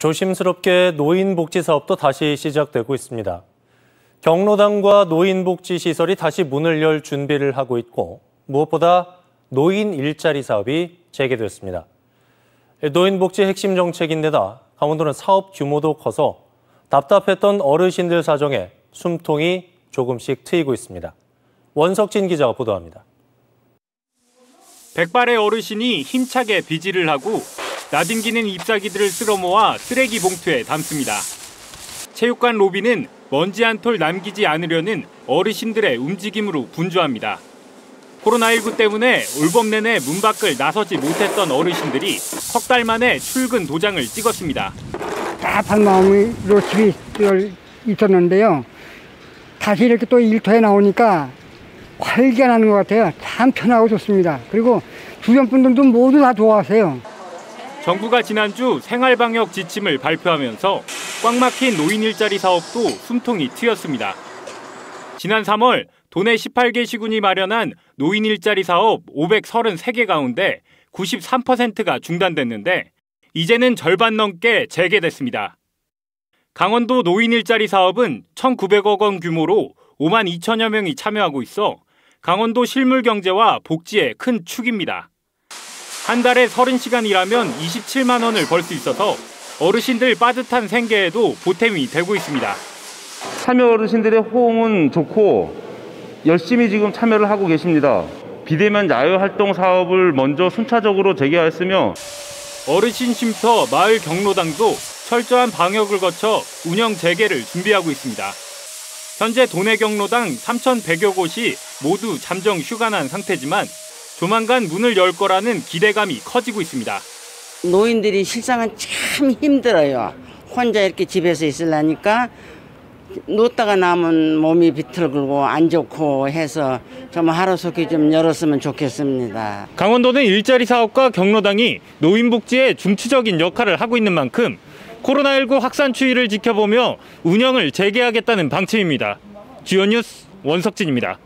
조심스럽게 노인복지 사업도 다시 시작되고 있습니다. 경로당과 노인복지 시설이 다시 문을 열 준비를 하고 있고 무엇보다 노인 일자리 사업이 재개됐습니다. 노인복지 핵심 정책인데다 강원도는 사업 규모도 커서 답답했던 어르신들 사정에 숨통이 조금씩 트이고 있습니다. 원석진 기자가 보도합니다. 백발의 어르신이 힘차게 비지를 하고 나뒹기는 잎사귀들을 쓸어 모아 쓰레기 봉투에 담습니다. 체육관 로비는 먼지 한 톨 남기지 않으려는 어르신들의 움직임으로 분주합니다. 코로나19 때문에 올봄 내내 문 밖을 나서지 못했던 어르신들이 석 달 만에 출근 도장을 찍었습니다. 답답한 마음으로 집에 있었는데요. 다시 이렇게 또 일터에 나오니까 활기가 나는 것 같아요. 참 편하고 좋습니다. 그리고 주변 분들도 모두 다 좋아하세요. 정부가 지난주 생활방역 지침을 발표하면서 꽉 막힌 노인 일자리 사업도 숨통이 트였습니다. 지난 3월 도내 18개 시군이 마련한 노인 일자리 사업 533개 가운데 93%가 중단됐는데 이제는 절반 넘게 재개됐습니다. 강원도 노인 일자리 사업은 1,900억 원 규모로 5만 2천여 명이 참여하고 있어 강원도 실물 경제와 복지에 큰 축입니다. 한 달에 30시간 일하면 27만 원을 벌 수 있어서 어르신들 빠듯한 생계에도 보탬이 되고 있습니다. 참여 어르신들의 호응은 좋고 열심히 지금 참여를 하고 계십니다. 비대면 야외활동 사업을 먼저 순차적으로 재개하였으며 어르신 쉼터 마을 경로당도 철저한 방역을 거쳐 운영 재개를 준비하고 있습니다. 현재 도내 경로당 3,100여 곳이 모두 잠정 휴관한 상태지만 조만간 문을 열 거라는 기대감이 커지고 있습니다. 노인들이 실상은 참 힘들어요. 혼자 이렇게 집에서 있으려니까 놓다가 남은 몸이 비틀고 안 좋고 해서 좀 하루속히 좀 열었으면 좋겠습니다. 강원도는 일자리 사업과 경로당이 노인복지에 중추적인 역할을 하고 있는 만큼 코로나19 확산 추이를 지켜보며 운영을 재개하겠다는 방침입니다. 주요 뉴스 원석진입니다.